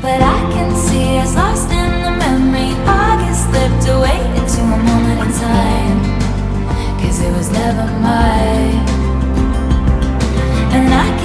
But I can see it's lost in the memory. August slipped away into a moment in time. Cause it was never mine. And I